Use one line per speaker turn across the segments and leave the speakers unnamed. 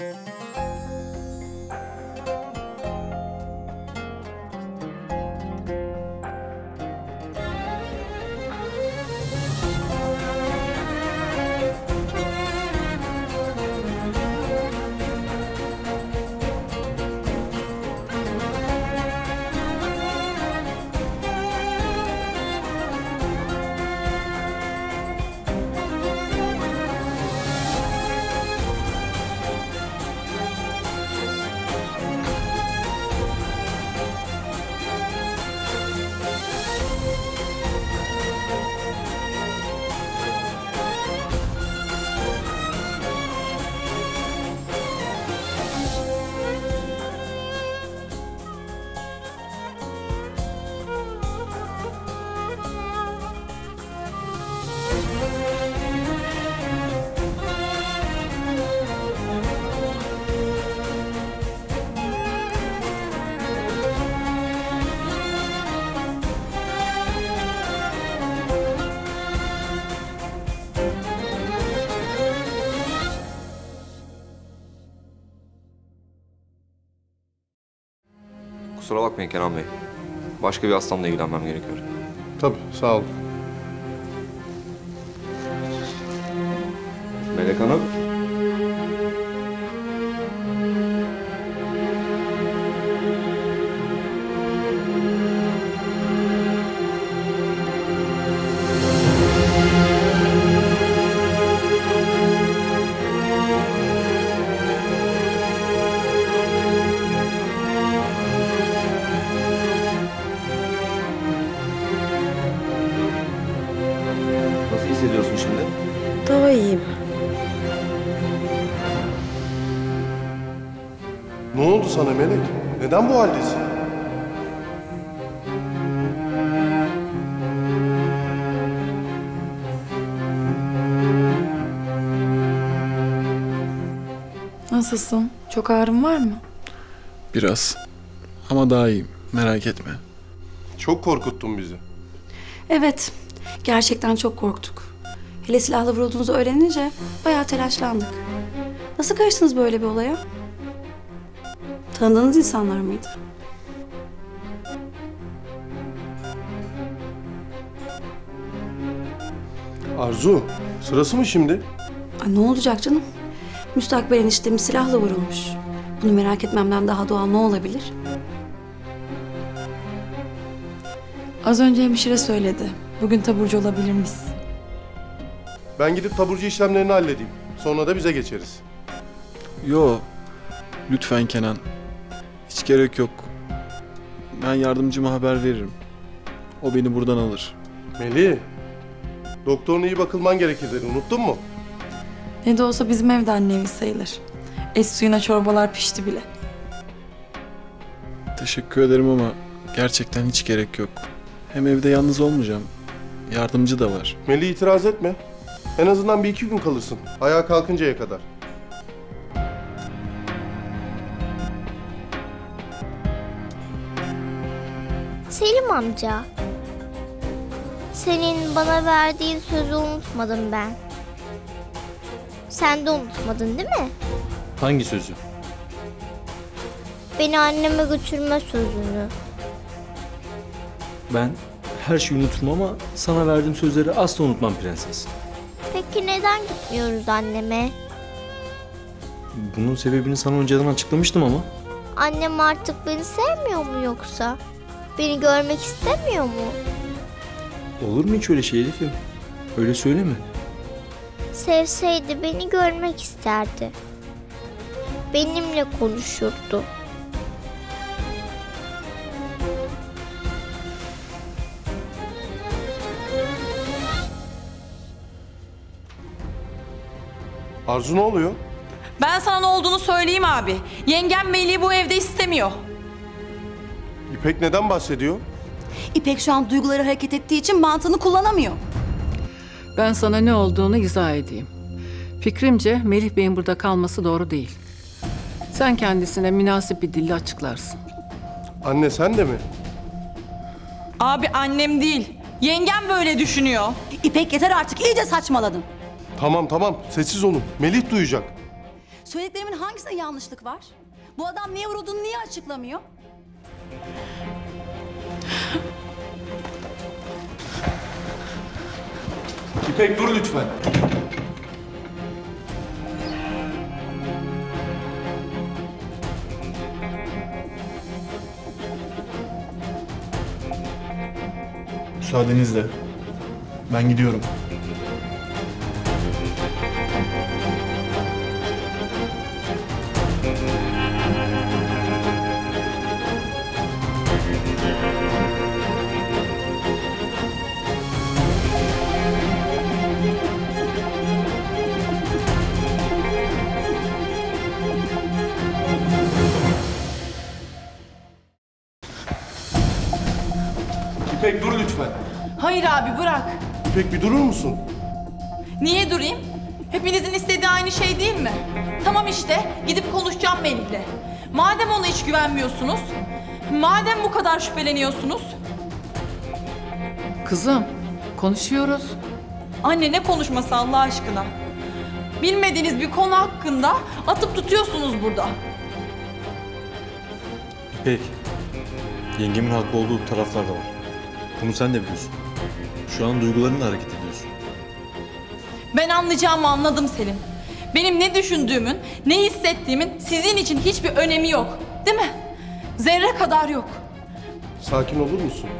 Música Kusura bakmayın Kenan Bey. Başka bir hastamla ilgilenmem gerekiyor.
Tabii sağ ol. Sana Melek? Neden bu haldesin?
Nasılsın? Çok ağrın var mı?
Biraz. Ama daha iyiyim. Merak etme.
Çok korkuttun bizi.
Evet, gerçekten çok korktuk. Hele silahla vurulduğunuzu öğrenince bayağı telaşlandık. Nasıl karıştınız böyle bir olaya? Tanıdığınız insanlar mıydı?
Arzu, sırası mı şimdi?
Ay, ne olacak canım? Müstakbel eniştemiz silahla vurulmuş. Bunu merak etmemden daha doğal ne olabilir?
Az önce hemşire söyledi. Bugün taburcu olabilir miyiz?
Ben gidip taburcu işlemlerini halledeyim. Sonra da bize geçeriz.
Yo. Lütfen Kenan. Hiç gerek yok. Ben yardımcıma haber veririm. O beni buradan alır.
Melih, doktorun iyi bakılman gerekir dedi. Unuttun mu?
Ne de olsa bizim evde anne evi sayılır. Et suyuna çorbalar pişti bile.
Teşekkür ederim ama gerçekten hiç gerek yok. Hem evde yalnız olmayacağım. Yardımcı da var.
Melih itiraz etme. En azından bir iki gün kalırsın. Ayağa kalkıncaya kadar.
Selim amca. Senin bana verdiğin sözü unutmadım ben. Sen de unutmadın değil mi?
Hangi sözü?
Beni anneme götürme sözünü.
Ben her şeyi unuturum ama sana verdiğim sözleri asla unutmam prenses.
Peki neden gitmiyoruz anneme?
Bunun sebebini sana önceden açıklamıştım ama.
Annem artık beni sevmiyor mu yoksa? Beni görmek istemiyor mu?
Olur mu hiç öyle şey Elif'im? Öyle söyleme.
Sevseydi beni görmek isterdi. Benimle konuşurdu.
Arzu ne oluyor?
Ben sana ne olduğunu söyleyeyim abi. Yengem Melih'i bu evde istemiyor.
İpek neden bahsediyor?
İpek şu an duyguları hareket ettiği için mantığını kullanamıyor.
Ben sana ne olduğunu izah edeyim. Fikrimce Melih Bey'in burada kalması doğru değil. Sen kendisine münasip bir dille açıklarsın.
Anne sen de mi?
Abi annem değil. Yengem böyle düşünüyor.
İpek yeter artık iyice saçmaladın.
Tamam tamam sessiz olun. Melih duyacak.
Söylediklerimin hangisinde yanlışlık var? Bu adam niye vurulduğunu niye açıklamıyor?
İpek dur lütfen.
Müsaadenizle. Ben gidiyorum.
İpek bir durur musun?
Niye durayım? Hepinizin istediği aynı şey değil mi? Tamam işte gidip konuşacağım Melih'le. Madem ona hiç güvenmiyorsunuz, madem bu kadar şüpheleniyorsunuz.
Kızım, konuşuyoruz.
Anne ne konuşması Allah aşkına? Bilmediğiniz bir konu hakkında atıp tutuyorsunuz burada.
İpek, yengemin haklı olduğu taraflar da var. Bunu sen de biliyorsun. Şu an duygularınla hareket ediyorsun.
Ben anlayacağımı anladım Selim. Benim ne düşündüğümün, ne hissettiğimin sizin için hiçbir önemi yok. Değil mi? Zerre kadar yok.
Sakin olur musun?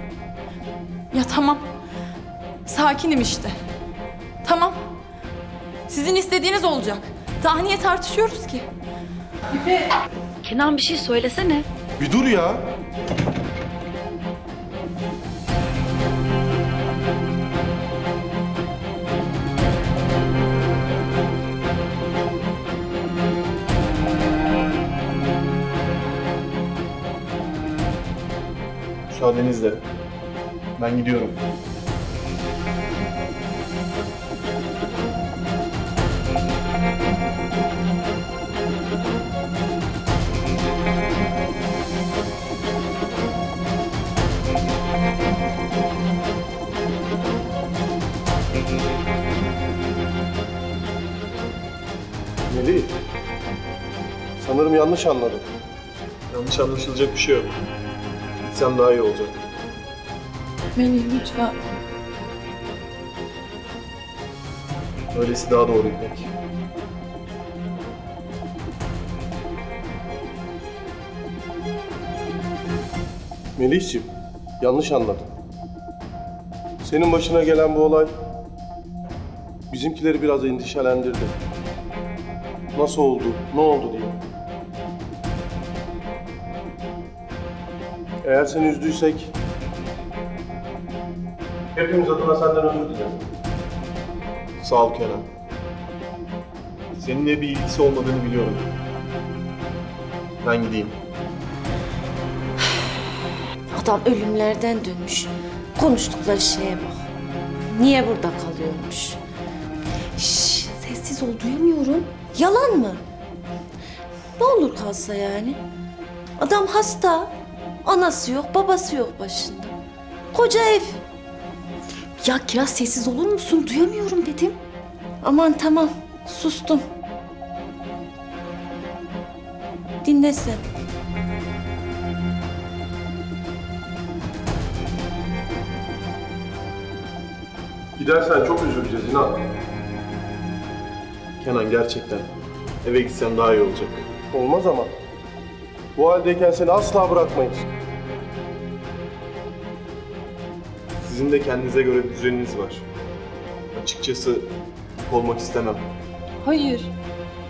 Ya tamam. Sakinim işte. Tamam. Sizin istediğiniz olacak. Daha niye tartışıyoruz ki?
Kenan bir şey söylesene.
Bir dur ya.
Müsaadenizle. Ben gidiyorum.
Melih. Sanırım yanlış anladım.
Yanlış anlaşılacak bir şey yok. Gitsem daha iyi olacak.
Melih lütfen.
Öylesi daha doğru İpek.
Melihciğim, yanlış anladın. Senin başına gelen bu olay bizimkileri biraz endişelendirdi. Nasıl oldu, ne oldu diye. Eğer seni üzdüysek hepimiz adına senden özür dilerim.
Sağ ol Kenan. Seninle bir ilgisi olmadığını biliyorum. Ben gideyim.
Adam ölümlerden dönmüş. Konuştukları şeye bak. Niye burada kalıyormuş? Şş, sessiz ol duyamıyorum. Yalan mı? Ne olur kalsa yani? Adam hasta. Anası yok, babası yok başında. Koca ev. Ya Kiraz sessiz olur musun? Duyamıyorum dedim. Aman tamam, sustum. Dinle sen.
Gidersen çok üzüleceğiz inan.
Kenan gerçekten. Eve gitsem daha iyi olacak.
Olmaz ama. Bu haldeyken seni asla bırakmayız.
Sizin de kendinize göre düzeniniz var. Açıkçası yük olmak istemem.
Hayır.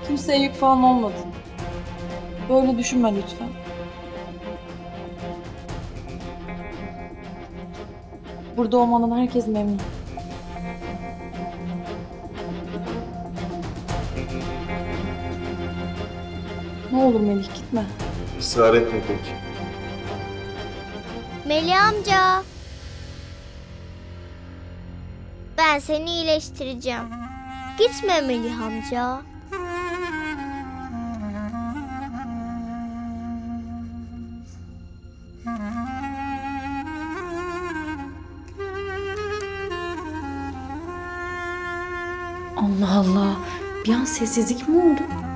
Kimseye yük falan olmadın. Böyle düşünme lütfen. Burada olmandan herkes memnun. Ne olur Melih gitme.
Israr etme pek.
Melih amca. Ben seni iyileştireceğim. Gitme Melih amca.
Allah Allah. Bir an sessizlik mi oldu?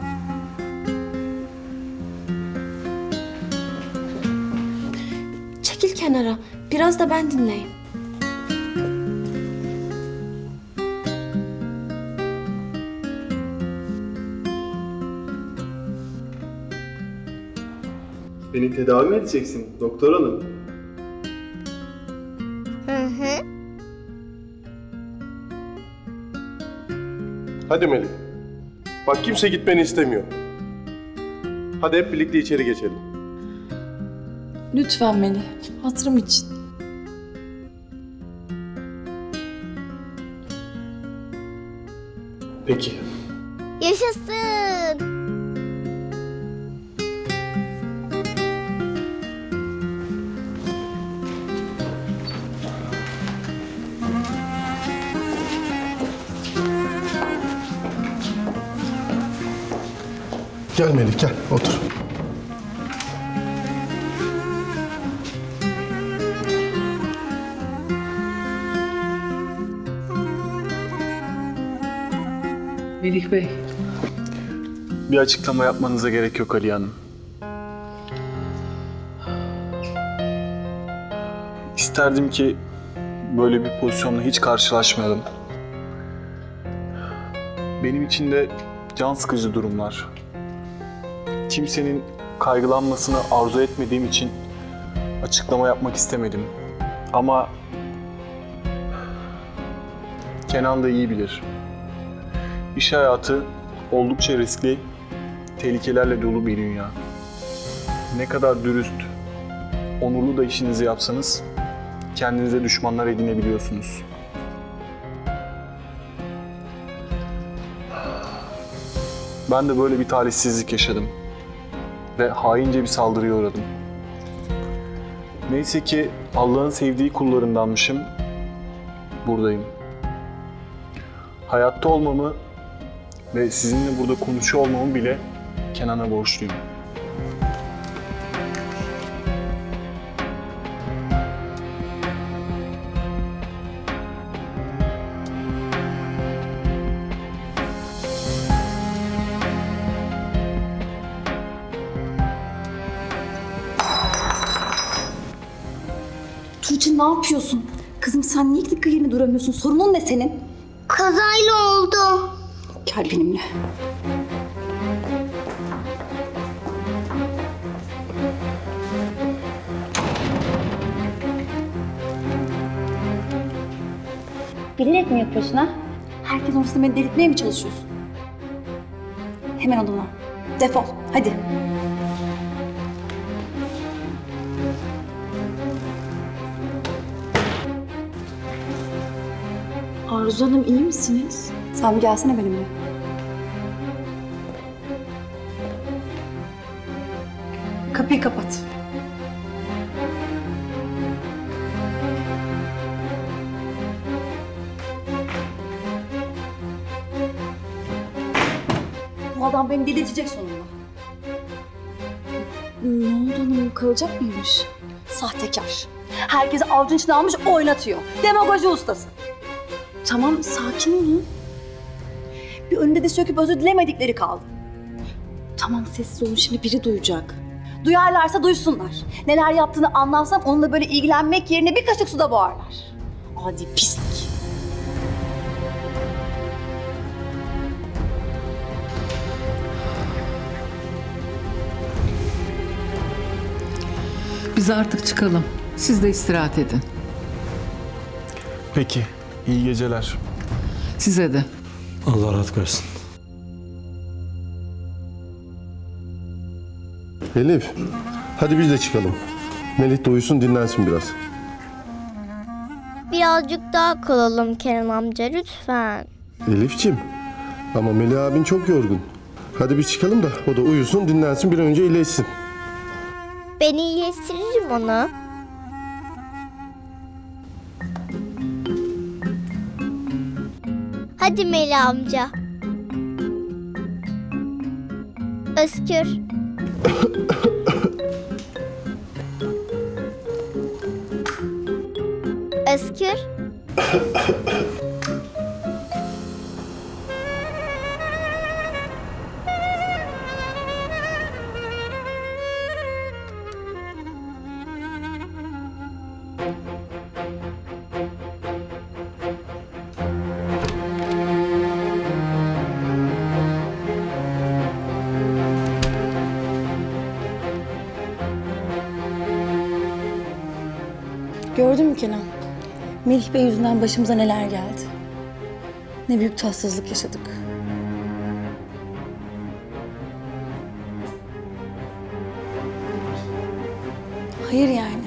Biraz da ben dinleyeyim.
Beni tedavi mi edeceksin doktor hanım?
Hı hı.
Hadi Melih. Bak kimse gitmeni istemiyor. Hadi hep birlikte içeri geçelim.
Lütfen Melih. Hatırım için.
Peki.
Yaşasın.
Gel Melih gel otur.
Melih Bey,
Bir açıklama yapmanıza gerek yok Ali Hanım. İsterdim ki böyle bir pozisyonla hiç karşılaşmayalım. Benim için de can sıkıcı durumlar. Kimsenin kaygılanmasını arzu etmediğim için açıklama yapmak istemedim. Ama Kenan da iyi bilir. İş hayatı oldukça riskli, tehlikelerle dolu bir dünya. Ne kadar dürüst, onurlu da işinizi yapsanız kendinize düşmanlar edinebiliyorsunuz. Ben de böyle bir talihsizlik yaşadım ve haince bir saldırıya uğradım. Neyse ki Allah'ın sevdiği kullarındanmışım, buradayım. Hayatta olmamı ve sizinle burada konuşuyor olmamı bile Kenan'a borçluyum.
Tuğçe ne yapıyorsun? Kızım sen niye dakika yerine duramıyorsun? Sorunun ne senin?
Kazayla oldu.
Gel benimle. Bilerek mi yapıyorsun ha? Herkes ortasında beni delirtmeye mi çalışıyorsun? Hemen odana. Defol. Hadi.
Arzu Hanım iyi misiniz?
Sen bir gelsene benimle. Kapıyı kapat. Bu adam beni delirtecek sonunda.
Ne oldu hanım? Kalacak mıymış?
Sahtekar. Herkesi avucun içine almış oynatıyor. Demagoji ustası.
Tamam sakin olun.
Bir önünde de söküp özür dilemedikleri kaldı.
Tamam sessiz olun şimdi biri duyacak.
Duyarlarsa duysunlar. Neler yaptığını anlatsam onunla böyle ilgilenmek yerine bir kaşık suda boğarlar. Adi pislik.
biz artık çıkalım. Siz de istirahat edin.
Peki, iyi geceler.
Size de.
Allah rahat versin.
Elif hadi biz de çıkalım. Melih de uyusun dinlensin biraz.
Birazcık daha kalalım Kenan amca lütfen.
Elifçim ama Melih abin çok yorgun. Hadi bir çıkalım da o da uyusun dinlensin bir an önce iyileşsin.
Ben iyileştiririm onu. Hadi Meli amca. Özgür. Özgür.
Melih Bey yüzünden başımıza neler geldi. Ne büyük tatsızlık yaşadık. Hayır yani.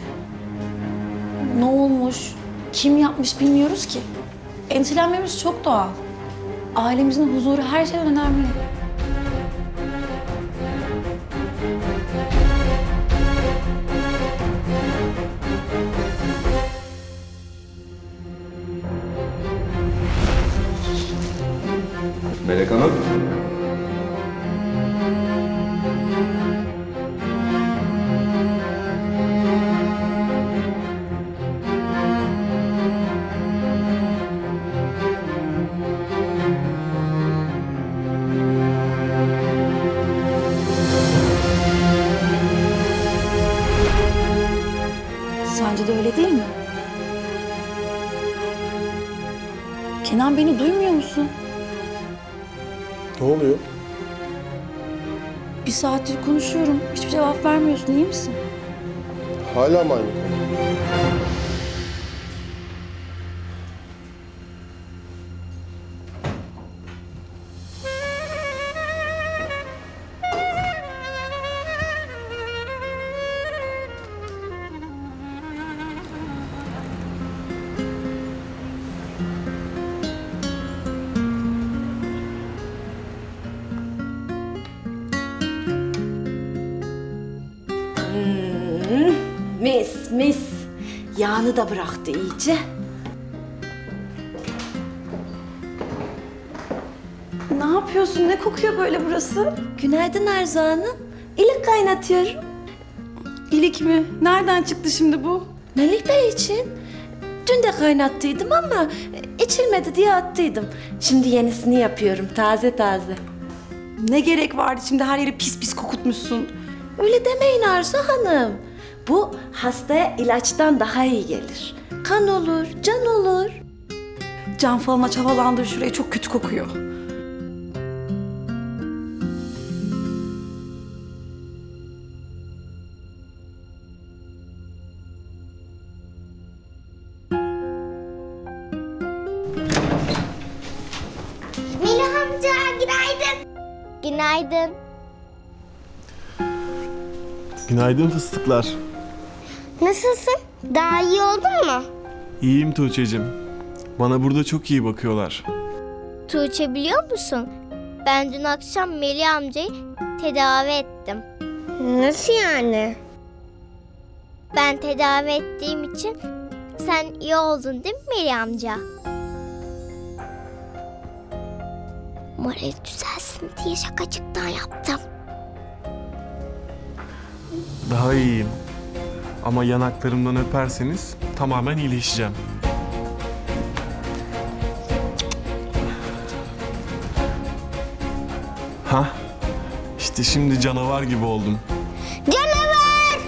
Ne olmuş, kim yapmış bilmiyoruz ki. Endişelenmemiz çok doğal. Ailemizin huzuru her şeyden önemli.
Melek Hanım.
İyi misin?
Hala mı aynı
iyice.
Ne yapıyorsun? Ne kokuyor böyle burası?
Günaydın Arzu Hanım. İlik kaynatıyorum.
İlik mi? Nereden çıktı şimdi bu?
Melih Bey için. Dün de kaynattıydım ama içilmedi diye attıydım. Şimdi yenisini yapıyorum taze taze.
Ne gerek vardı şimdi her yeri pis pis kokutmuşsun.
Öyle demeyin Arzu Hanım. Bu hastaya ilaçtan daha iyi gelir. Kan olur, can olur.
Can falan aç havalandır şurayı çok kötü kokuyor.
Melih amca günaydın. Günaydın.
Günaydın fıstıklar.
Nasılsın? Daha iyi oldun mu?
İyiyim Tuğçe'cim. Bana burada çok iyi bakıyorlar.
Tuğçe biliyor musun? Ben dün akşam Melih amcayı tedavi ettim. Nasıl yani? Ben tedavi ettiğim için sen iyi oldun değil mi Melih amca? Moral düzelsin diye şakacıktan yaptım.
Daha iyiyim. Ama yanaklarımdan öperseniz tamamen iyileşeceğim. Ha? İşte şimdi canavar gibi oldum.
Canavar!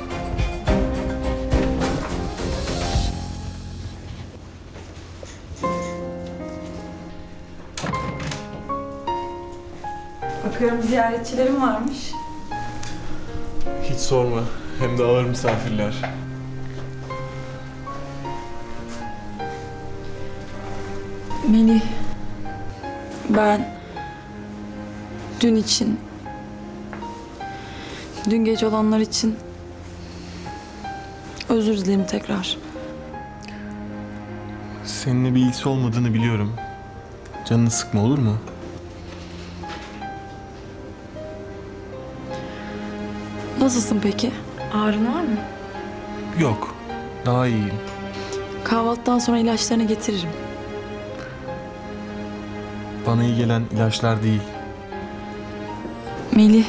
Bakıyorum ziyaretçilerim varmış.
Hiç sorma. Hem de ağır misafirler.
Melih, ben dün için, dün gece olanlar için özür dilerim tekrar.
Seninle bir ilgisi olmadığını biliyorum. Canını sıkma olur mu?
Nasılsın peki? Ağrın var mı?
Yok. Daha iyiyim.
Kahvaltıdan sonra ilaçlarını getiririm.
Bana iyi gelen ilaçlar değil.
Melih,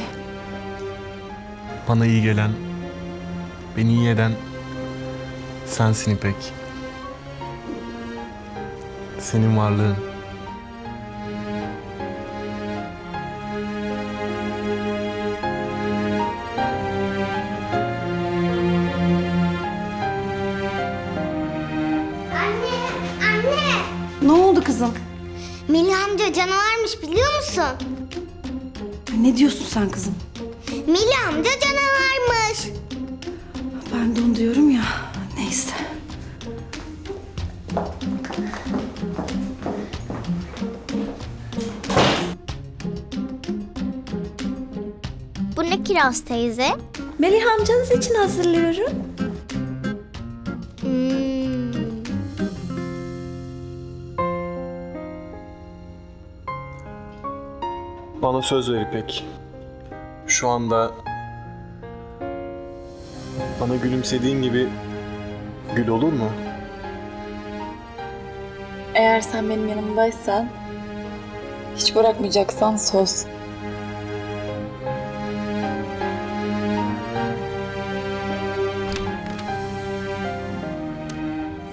Bana iyi gelen, beni iyi eden sensin İpek. Senin varlığın.
Kiraz teyze?
Melih amcanız için hazırlıyorum.
Hmm.
Bana söz ver İpek. Şu anda bana gülümsediğin gibi gül olur mu?
Eğer sen benim yanımdaysan, hiç bırakmayacaksan söz.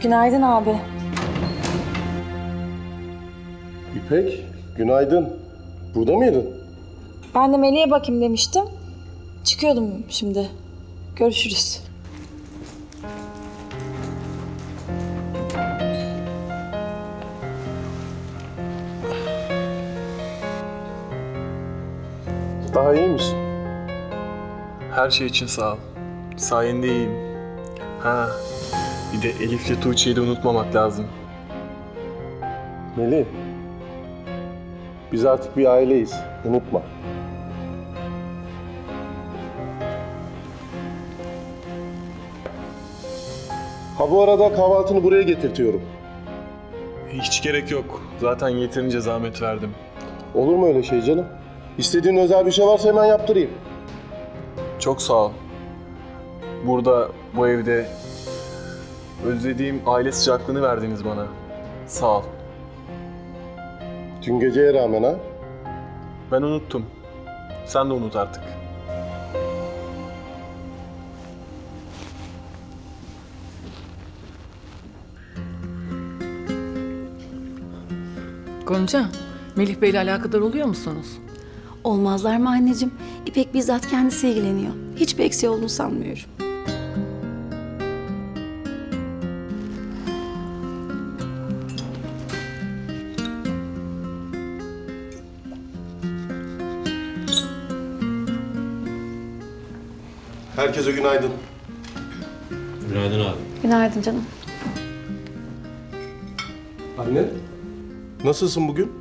Günaydın abi.
İpek, günaydın. Burada mıydın?
Ben de Melih'e bakayım demiştim. Çıkıyordum şimdi. Görüşürüz.
Daha iyi misin?
Her şey için sağ ol. Sayende iyiyim. Ha, bir de Elif'le Tuğçe'yi de unutmamak lazım.
Melih, biz artık bir aileyiz. Unutma. Ha bu arada kahvaltını buraya getirtiyorum.
Hiç gerek yok. Zaten yeterince zahmet verdim.
Olur mu öyle şey canım? İstediğin özel bir şey varsa hemen yaptırayım.
Çok sağ ol. Burada, bu evde özlediğim aile sıcaklığını verdiniz bana. Sağ ol.
Dün geceye rağmen ha.
Ben unuttum. Sen de unut artık.
Gonca, Melih Bey'le alakadar oluyor musunuz?
Olmazlar mı anneciğim? İpek bizzat kendisi ilgileniyor. Hiçbir eksiği olduğunu sanmıyorum.
Herkese günaydın.
Günaydın abi.
Günaydın canım.
Anne, nasılsın bugün?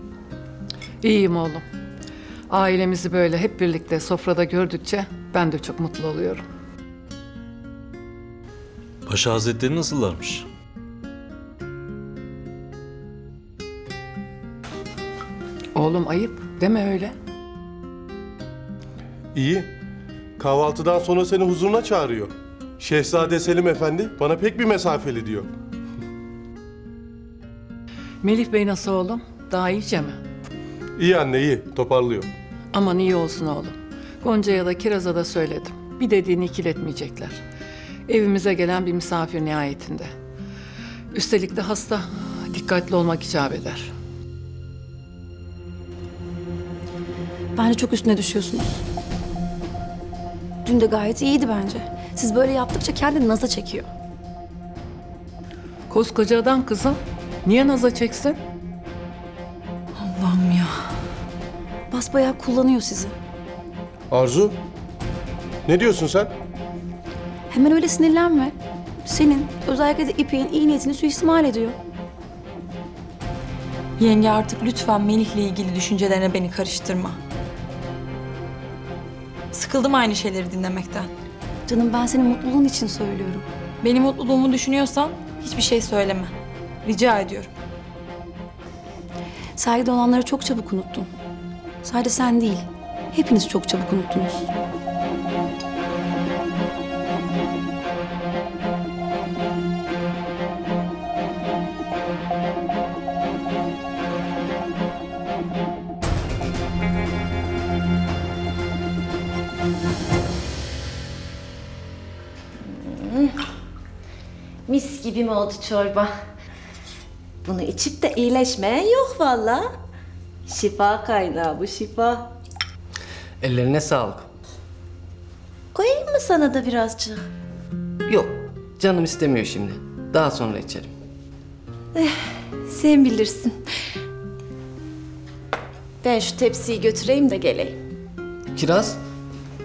İyiyim oğlum. Ailemizi böyle hep birlikte sofrada gördükçe ben de çok mutlu oluyorum.
Paşa Hazretleri nasıllarmış?
Oğlum ayıp deme öyle.
İyi. Kahvaltıdan sonra seni huzuruna çağırıyor. Şehzade Selim Efendi bana pek bir mesafeli diyor.
Melih Bey nasıl oğlum? Daha iyice mi?
İyi anne iyi, toparlıyor.
Aman iyi olsun oğlum. Gonca'ya da Kiraz'a da söyledim. Bir dediğini ikiletmeyecekler. Evimize gelen bir misafir nihayetinde. Üstelik de hasta. Dikkatli olmak icap eder.
Bence çok üstüne düşüyorsunuz. Dün de gayet iyiydi bence. Siz böyle yaptıkça kendini naza çekiyor.
Koskoca adam kızım. Niye naza çeksin?
Allah'ım ya. Basbayağı kullanıyor sizi.
Arzu, ne diyorsun sen?
Hemen öyle sinirlenme. Senin, özellikle de İpek'in iyi niyetini suistimal ediyor.
Yenge artık lütfen Melih'le ilgili düşüncelerine beni karıştırma. Sıkıldım aynı şeyleri dinlemekten.
Canım ben senin mutluluğun için söylüyorum.
Benim mutluluğumu düşünüyorsan hiçbir şey söyleme. Rica ediyorum.
Saygıda olanları çok çabuk unuttun. Sadece sen değil, hepiniz çok çabuk unuttunuz.
Mi oldu çorba? Bunu içip de iyileşmeyen yok valla. Şifa kaynağı bu şifa.
Ellerine sağlık.
Koyayım mı sana da birazcık?
Yok, canım istemiyor şimdi. Daha sonra içerim.
Sen bilirsin. Ben şu tepsiyi götüreyim de geleyim.
Kiraz,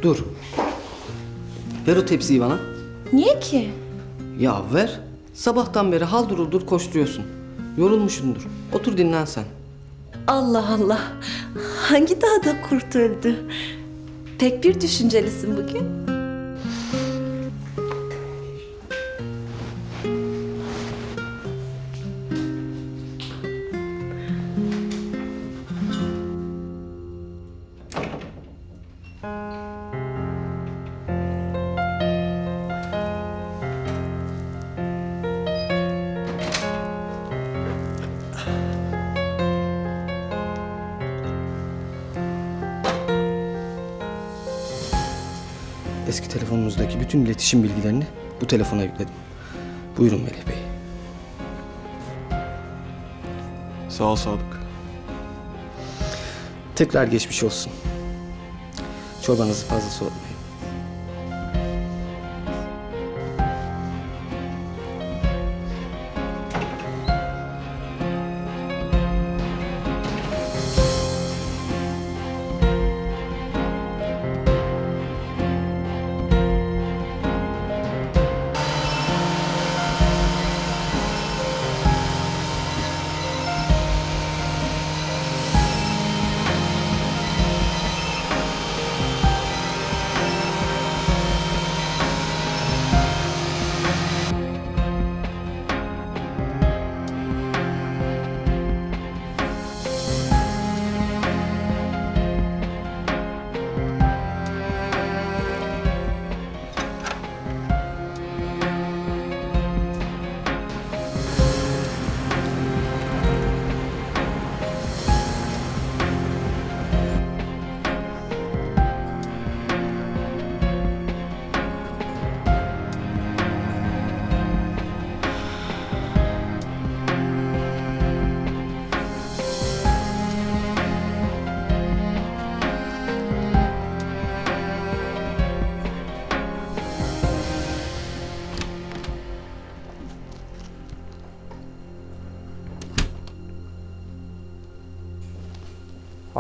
dur. Ver o tepsiyi bana.
Niye ki?
Ya ver. Sabahtan beri haldır uldur koşturuyorsun. Yorulmuşsundur. Otur dinlen sen.
Allah Allah. Hangi dağda kurt öldü? Pek bir düşüncelisin bugün.
İletişim bilgilerini bu telefona yükledim. Buyurun Melih Bey.
Sağ ol Sadık.
Tekrar geçmiş olsun. Çorbanızı fazla soğutmayın.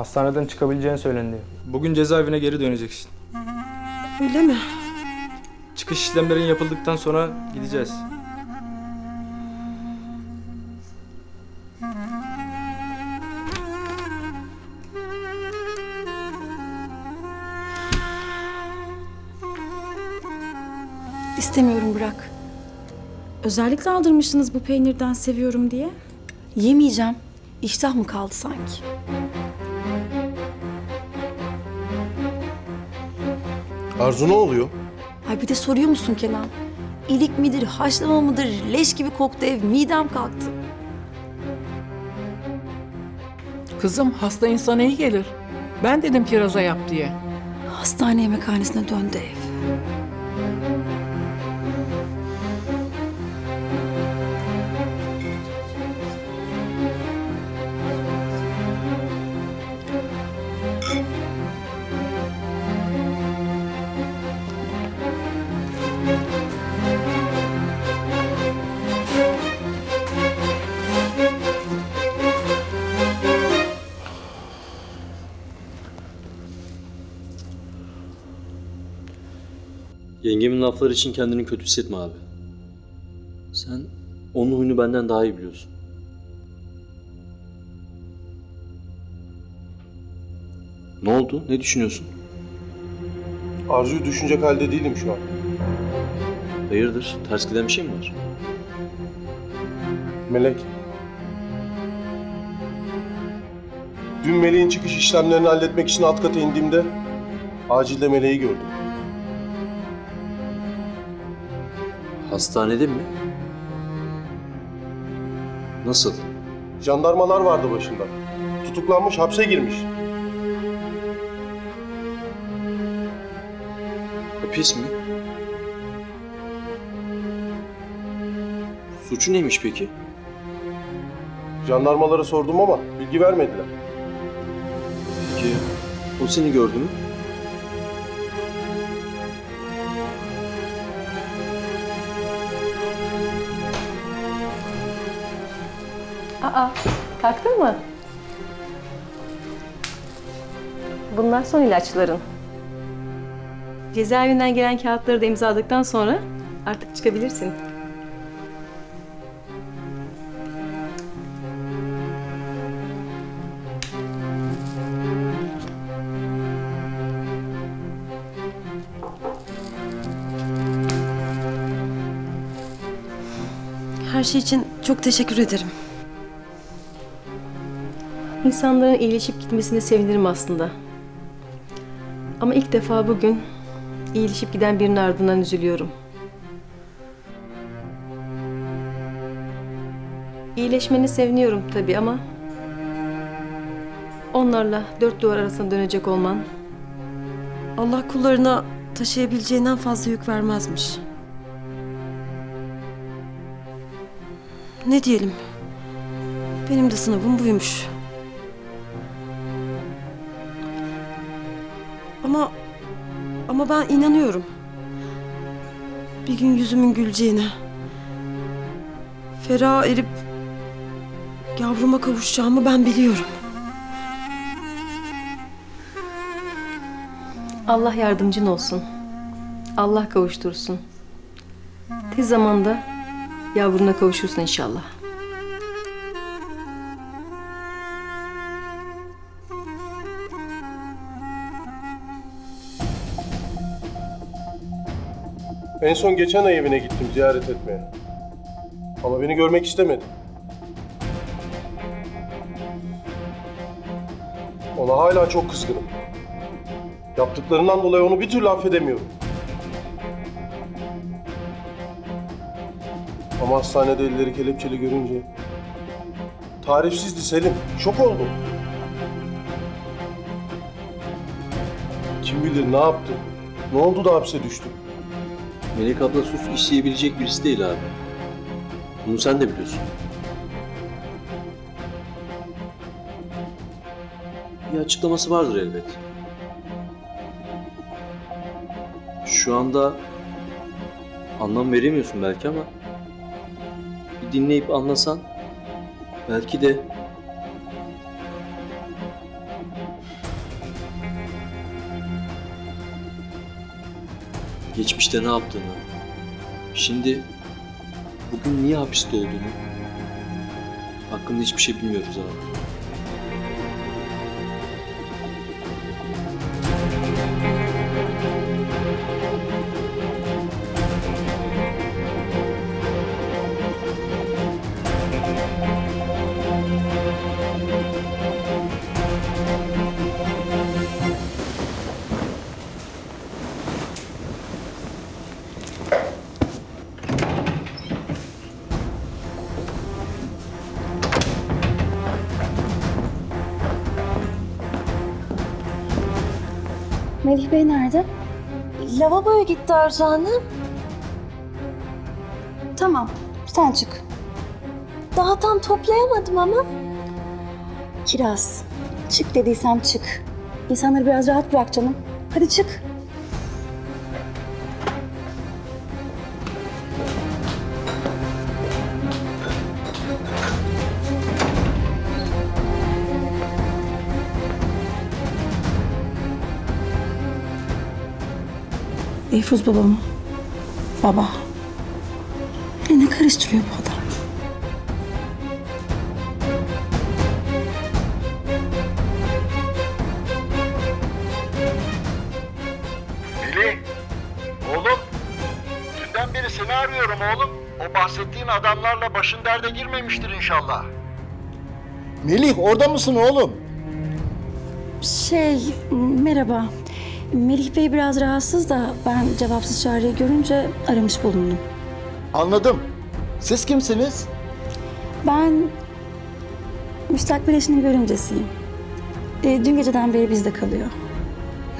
Hastaneden çıkabileceğin söylendi. Bugün cezaevine geri döneceksin.
Öyle mi?
Çıkış işlemlerin yapıldıktan sonra gideceğiz.
İstemiyorum bırak. Özellikle aldırmışsınız bu peynirden seviyorum diye. Yemeyeceğim. İştah mı kaldı sanki?
Arzu ne oluyor?
Ay bir de soruyor musun Kenan? İlik midir, haşlama mıdır, leş gibi koktu ev, midem kalktı.
Kızım hasta insana iyi gelir. Ben dedim kiraza yap diye.
Hastane yemekhanesine döndü ev.
Yengemin lafları için kendini kötü hissetme abi. Sen onun huyunu benden daha iyi biliyorsun. Ne oldu? Ne düşünüyorsun?
Arzu'yu düşünecek halde değilim şu an.
Hayırdır? Ters giden bir şey mi var?
Melek. Dün Melek'in çıkış işlemlerini halletmek için alt kata indiğimde acilde Melek'i gördüm.
Hastanede mi? Nasıl?
Jandarmalar vardı başında. Tutuklanmış, hapse girmiş.
Hapis mi? Suçu neymiş peki?
Jandarmalara sordum ama bilgi vermediler.
Peki o seni gördü mü?
Aa, kalktın mı? Bunlar son ilaçların. Cezaevinden gelen kağıtları da imzaladıktan sonra artık çıkabilirsin.
Her şey için çok teşekkür ederim. İnsanların iyileşip gitmesine sevinirim aslında. Ama ilk defa bugün iyileşip giden birinin ardından üzülüyorum. İyileşmeni seviniyorum tabii ama onlarla dört duvar arasında dönecek olman Allah kullarına taşıyabileceğinden fazla yük vermezmiş. Ne diyelim? Benim de sınavım buymuş. Ama ben inanıyorum. Bir gün yüzümün güleceğine. Ferah erip yavruma kavuşacağımı ben biliyorum. Allah yardımcın olsun. Allah kavuştursun. Tez zamanda yavruna kavuşursun inşallah.
En son geçen ay evine gittim ziyaret etmeye. Ama beni görmek istemedi. Ona hala çok kızgınım. Yaptıklarından dolayı onu bir türlü affedemiyorum. Ama hastanede elleri kelepçeli görünce... Tarifsizdi Selim. Şok oldum. Kim bilir ne yaptı? Ne oldu da hapse düştü?
Melek abla suç işleyebilecek birisi değil abi. Bunu sen de biliyorsun. Bir açıklaması vardır elbet. Şu anda anlam veremiyorsun belki ama bir dinleyip anlasan belki de geçmişte ne yaptığını, şimdi bugün niye hapiste olduğunu hakkında hiçbir şey bilmiyoruz abi.
Melih Bey nerede?
Lavaboya gitti Arzu Hanım.
Tamam, sen çık.
Daha tam toplayamadım ama.
Kiraz, çık dediysem çık. İnsanları biraz rahat bırak canım. Hadi çık. Eyfuz baba mı? Baba. Ya ne karıştırıyor bu adam?
Melih, oğlum. Dünden beri seni arıyorum oğlum. O bahsettiğin adamlarla başın derde girmemiştir inşallah. Melih, orada mısın oğlum?
Şey, merhaba. Melih Bey biraz rahatsız da ben cevapsız çağrıyı görünce aramış bulundum.
Anladım. Siz kimsiniz?
Ben müstakbel eşinin görümcesiyim. E, dün geceden beri bizde kalıyor.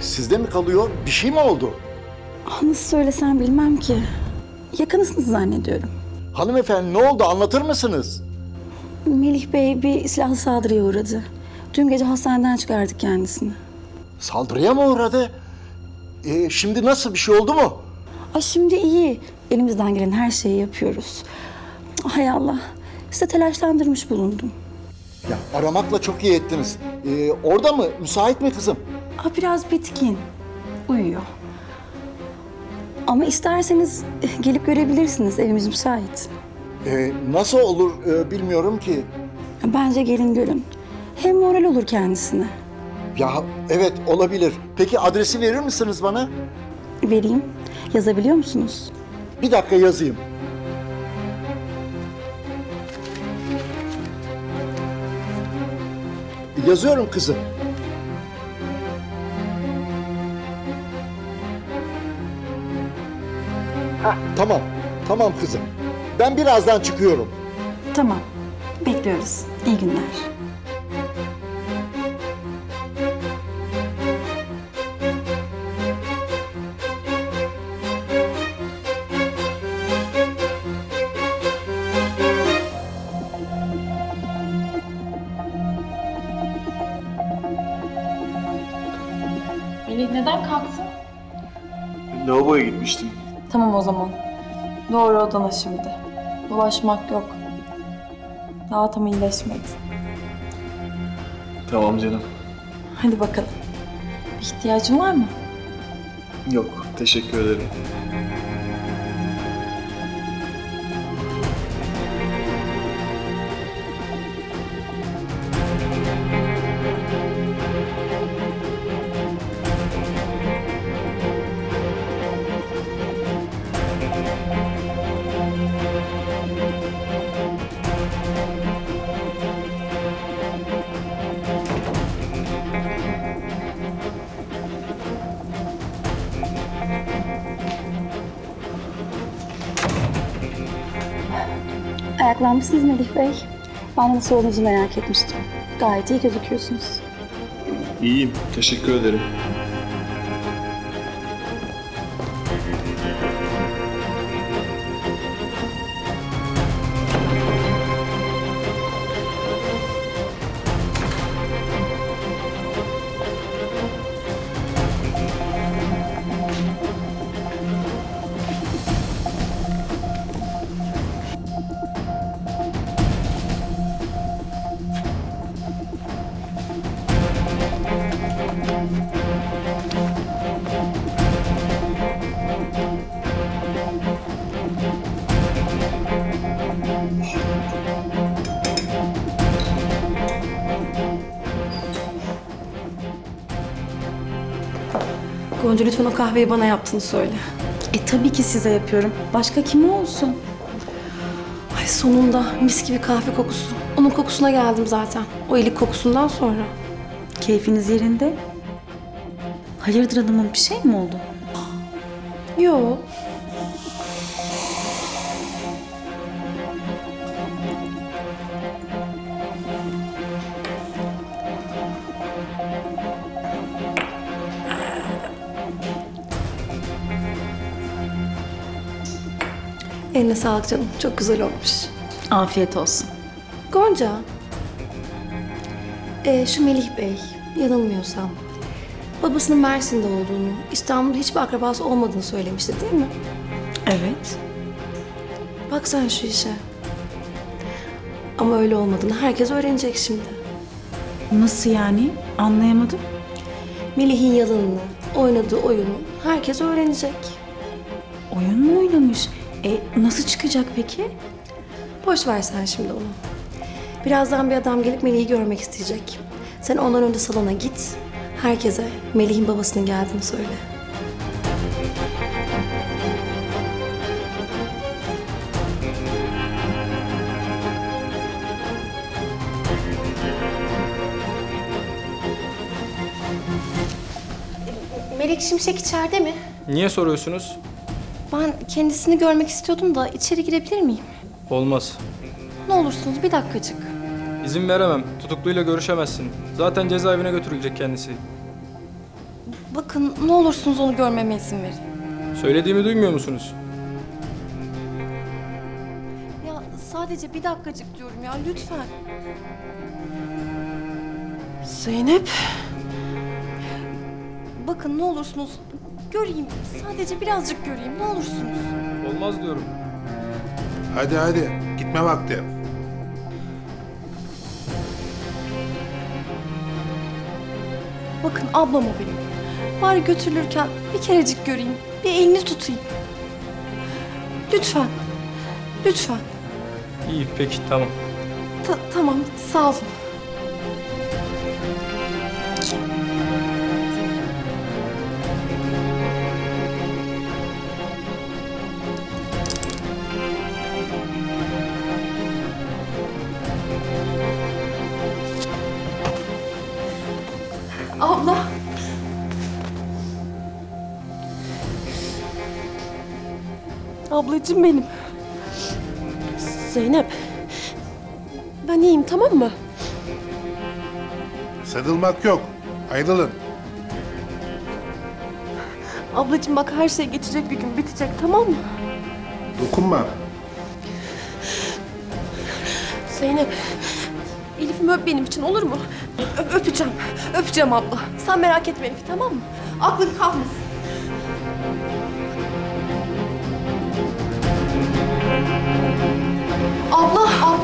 Sizde mi kalıyor? Bir şey mi oldu?
Ah, Nasıl söylesem bilmem ki. Yakınısınız zannediyorum.
Hanımefendi ne oldu anlatır mısınız?
Melih Bey bir silahlı saldırıya uğradı. Dün gece hastaneden çıkardık kendisini.
Saldırıya mı uğradı? Ee, şimdi nasıl bir şey oldu mu?
Ay şimdi iyi. Elimizden gelen her şeyi yapıyoruz. Hay Allah. Size telaşlandırmış bulundum.
Ya aramakla çok iyi ettiniz. Ee, orada mı? Müsait mi kızım?
Aa, biraz bitkin. Uyuyor. Ama isterseniz eh, gelip görebilirsiniz. Evimiz müsait.
Ee, nasıl olur ee, bilmiyorum ki.
Bence gelin görün. Hem moral olur kendisine.
Ya evet olabilir. Peki adresi verir misiniz bana?
Vereyim. Yazabiliyor musunuz?
Bir dakika yazayım. Yazıyorum kızım. Heh, tamam, tamam kızım. Ben birazdan çıkıyorum.
Tamam. Bekliyoruz. İyi günler.
Doğru odana şimdi. Dolaşmak yok. Daha tam iyileşmedi.
Tamam canım.
Hadi bakalım. Bir ihtiyacın var mı?
Yok, teşekkür ederim.
Ayaklanmışsınız Melih Bey. Ben nasıl olduğunuzu merak etmiştim. Gayet iyi gözüküyorsunuz.
İyiyim, teşekkür ederim.
Gonca lütfen o kahveyi bana yaptığını söyle.
E tabii ki size yapıyorum. Başka kime olsun?
Ay sonunda mis gibi kahve kokusu. Onun kokusuna geldim zaten. O iyilik kokusundan sonra.
Keyfiniz yerinde. Hayırdır hanımım bir şey mi oldu?
Yok. Eline sağlık canım. Çok güzel olmuş.
Afiyet olsun.
Gonca. Ee, şu Melih Bey, yanılmıyorsam. Babasının Mersin'de olduğunu, İstanbul'da hiçbir akrabası olmadığını söylemişti değil mi?
Evet.
Bak sen şu işe. Ama öyle olmadığını herkes öğrenecek şimdi.
Nasıl yani? Anlayamadım.
Melih'in yalanını, oynadığı oyunu herkes öğrenecek.
Oyun mu oynamış? E nasıl çıkacak peki?
Boş ver sen şimdi onu. Birazdan bir adam gelip Melih'i görmek isteyecek. Sen ondan önce salona git. Herkese Melih'in babasının geldiğini söyle. Melek Şimşek içeride mi?
Niye soruyorsunuz?
Ben kendisini görmek istiyordum da içeri girebilir miyim?
Olmaz.
Ne olursunuz bir dakikacık.
İzin veremem. Tutukluyla görüşemezsin. Zaten cezaevine götürülecek kendisi.
Bakın ne olursunuz onu görmeme izin verin.
Söylediğimi duymuyor musunuz?
Ya sadece bir dakikacık diyorum ya lütfen. Zeynep. Bakın ne olursunuz göreyim. Sadece birazcık göreyim ne olursunuz.
Olmaz diyorum.
Hadi hadi gitme vakti.
Bakın ablam o benim. Bari götürülürken bir kerecik göreyim. Bir elini tutayım. Lütfen. Lütfen.
İyi peki tamam.
Ta- tamam sağ olun. Ablacığım benim. Zeynep. Ben iyiyim tamam mı?
Sarılmak yok. Ayrılın.
Ablacığım bak her şey geçecek bir gün bitecek tamam mı?
Dokunma.
Zeynep. Elif'imi öp benim için olur mu? Öp, öpeceğim. Öpeceğim abla. Sen merak etme Elif tamam mı? Aklın kalmasın.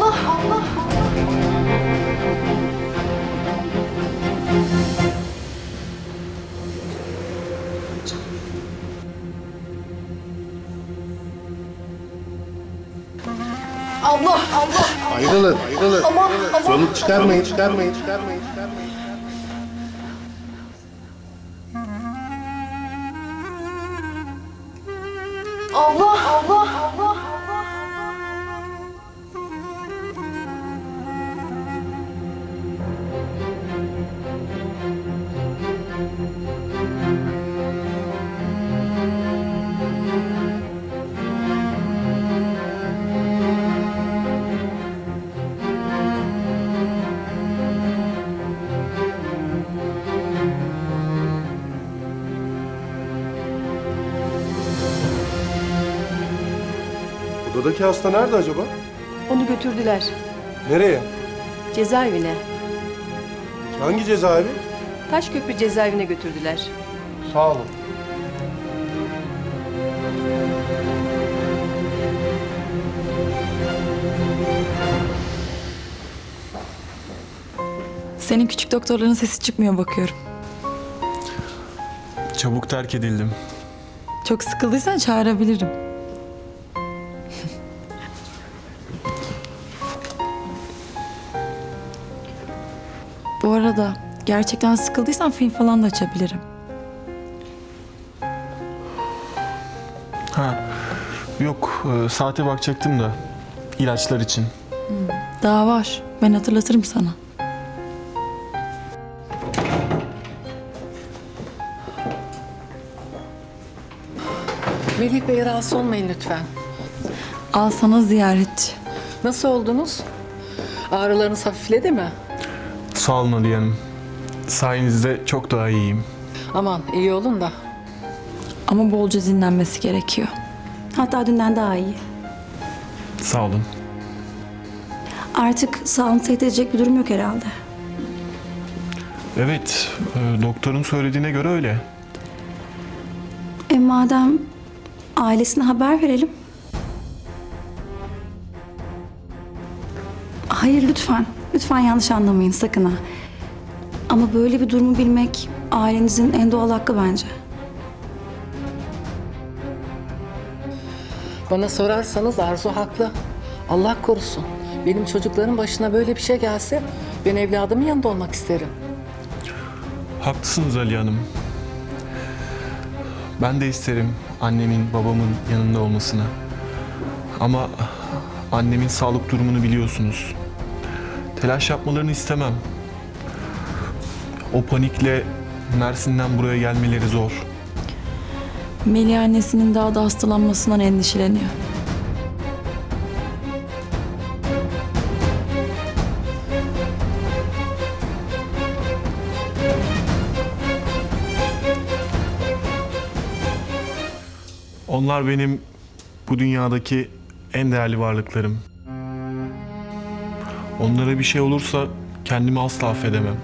Abla, abla, abla. Abla, abla.
Ayrılın, ayrılın.
Ama, ama.
Zorluk çıkarmayın, çıkarmayın, çıkarmayın, çıkarmayın. Odadaki hasta nerede acaba?
Onu götürdüler
Nereye?
cezaevine.
Hangi cezaevi?
Taşköprü cezaevine götürdüler.
Sağ olun.
Senin küçük doktorların sesi çıkmıyor bakıyorum.
Çabuk terk edildim.
Çok sıkıldıysan çağırabilirim. Gerçekten sıkıldıysan film falan da açabilirim.
Ha. Yok, e, saate bakacaktım da. ilaçlar için.
Daha var. Ben hatırlatırım sana.
Melih Bey rahatsız olmayın lütfen.
Al sana ziyaretçi.
Nasıl oldunuz? Ağrılarınız hafifledi mi?
Sağ olun Aliye Hanım. Sayenizde çok daha iyiyim.
Aman iyi olun da.
Ama bolca dinlenmesi gerekiyor.
Hatta dünden daha iyi.
Sağ olun.
Artık sağlığını tehdit edecek bir durum yok herhalde.
Evet, e, doktorun söylediğine göre öyle.
E madem ailesine haber verelim. Hayır lütfen. Lütfen yanlış anlamayın sakın ha. Ama böyle bir durumu bilmek ailenizin en doğal hakkı bence.
Bana sorarsanız Arzu haklı. Allah korusun. Benim çocukların başına böyle bir şey gelse ben evladımın yanında olmak isterim.
Haklısınız Aliye Hanım. Ben de isterim annemin, babamın yanında olmasını. Ama annemin sağlık durumunu biliyorsunuz. Telaş yapmalarını istemem. O panikle Mersin'den buraya gelmeleri zor.
Melih annesinin daha da hastalanmasından endişeleniyor.
Onlar benim bu dünyadaki en değerli varlıklarım. Onlara bir şey olursa kendimi asla affedemem.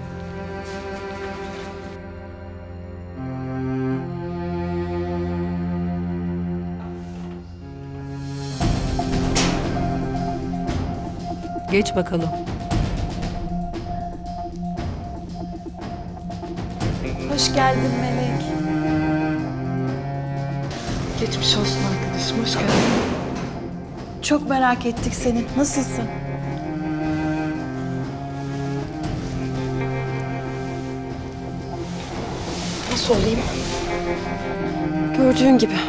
Geç bakalım.
Hoş geldin Melek.
Geçmiş olsun arkadaşım. Hoş geldin.
Çok merak ettik seni. Nasılsın?
Nasıl olayım? Gördüğün gibi.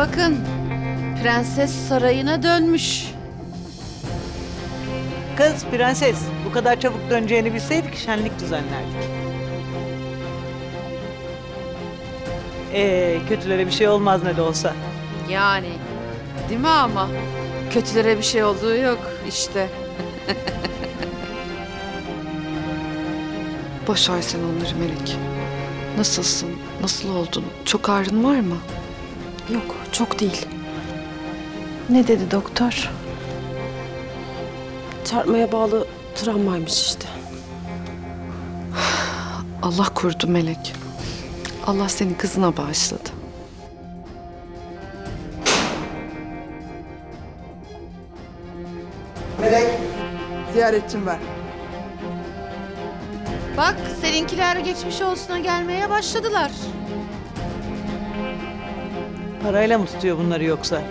Bakın. Prenses sarayına dönmüş.
Kız prenses bu kadar çabuk döneceğini bilseydik şenlik düzenlerdik. Ee, kötülere bir şey olmaz ne de olsa.
Yani. Değil mi ama? Kötülere bir şey olduğu yok işte.
Boş ver sen onları Melek. Nasılsın? Nasıl oldun? Çok ağrın var mı?
Yok, çok değil.
Ne dedi doktor?
Çarpmaya bağlı travmaymış işte.
Allah korudu Melek. Allah seni kızına bağışladı.
Melek, ziyaretçim var. Bak seninkiler geçmiş olsuna gelmeye başladılar.
Parayla mı tutuyor bunları yoksa?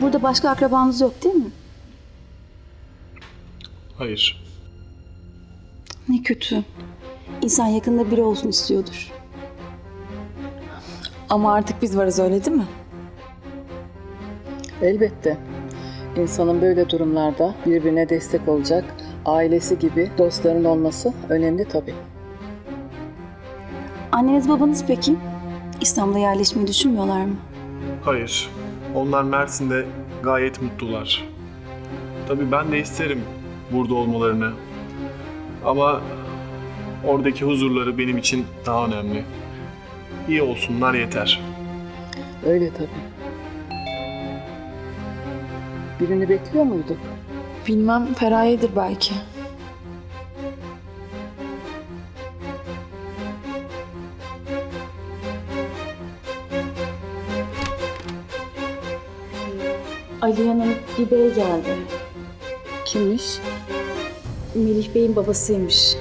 Burada başka akrabanız yok değil mi?
Hayır.
Ne kötü. İnsan yakında biri olsun istiyordur.
Ama artık biz varız öyle değil mi?
Elbette. İnsanın böyle durumlarda birbirine destek olacak ailesi gibi dostların olması önemli tabii.
Anneniz babanız peki? İstanbul'a yerleşmeyi düşünmüyorlar mı?
Hayır. Onlar Mersin'de gayet mutlular. Tabii ben de isterim burada olmalarını. Ama oradaki huzurları benim için daha önemli. İyi olsunlar yeter.
Öyle tabii. Birini bekliyor muyduk?
Bilmem Feraye'dir belki.
Ali Hanım bir bey geldi.
Kimmiş?
Melih Bey'in babasıymış.